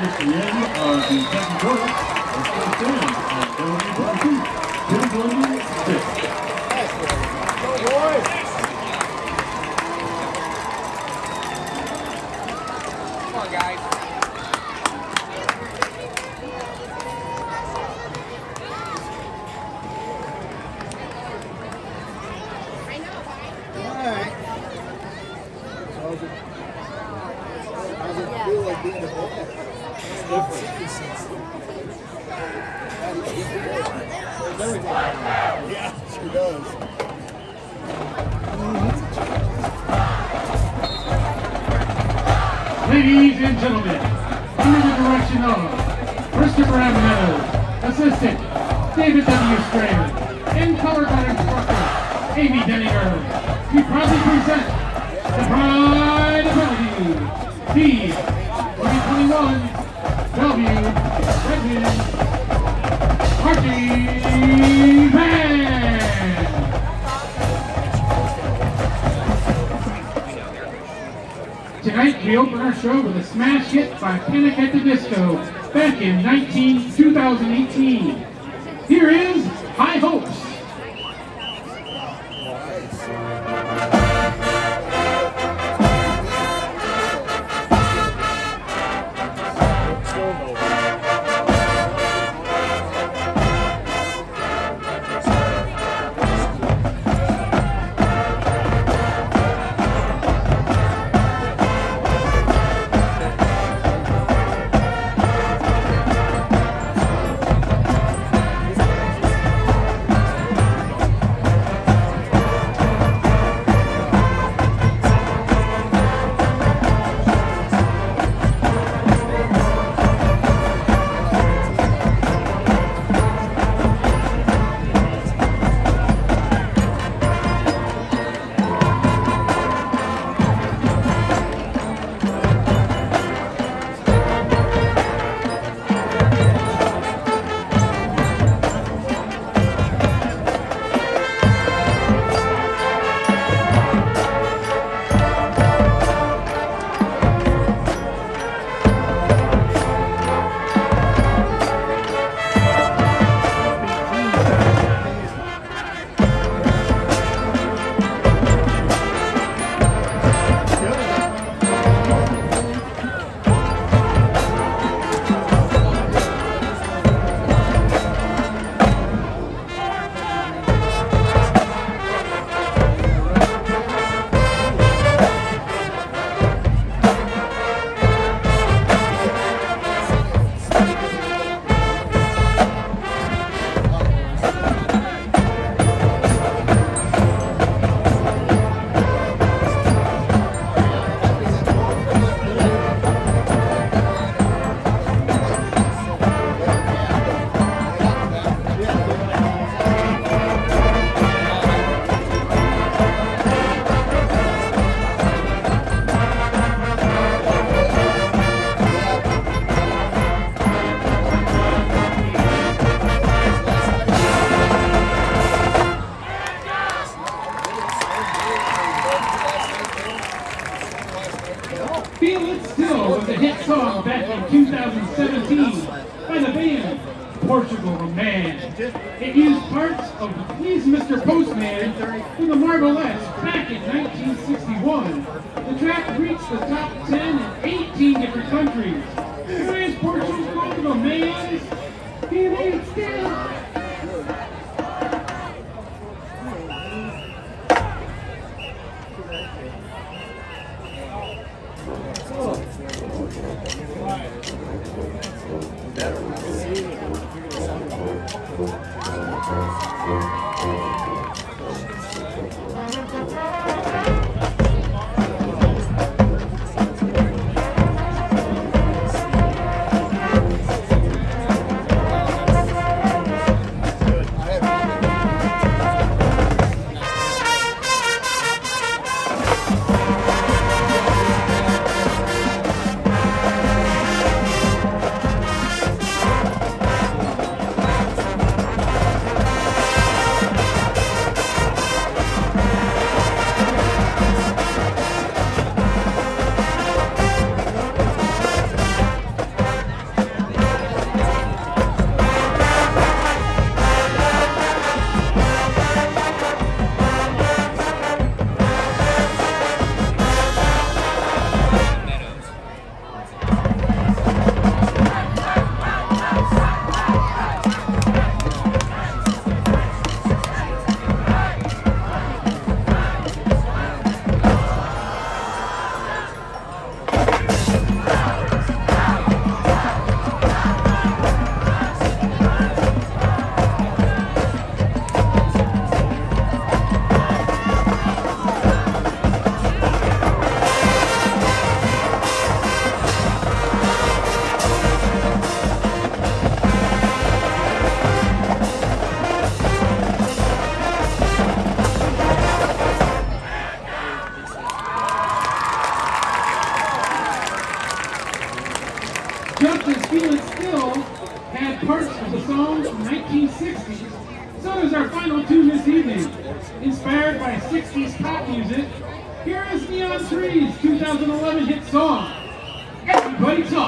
us the end of the second quarter. Let's go stand at WWE 226. Come on, guys. Ladies and gentlemen, under the direction of Christopher M. Meadows, Assistant David W. Strand, and color guard instructor Amy Denninger, we proudly present the Pride of Bellevue, the 2021 Marching Tonight, we open our show with a smash hit by Panic at the Disco back in 19, 2018. Here is hit song back in 2017 by the band Portugal the Man. It used parts of Please Mr. Postman from the Marvelettes back in 1961. The track reached the top 10 in 18 different countries. Whereas Portugal's the Man, here they still. Oh. Thank you. Feel It Still had parts of the songs from 1960s, so does our final tune this evening. Inspired by 60s pop music, here is Neon Trees' 2011 hit song, Everybody Talk.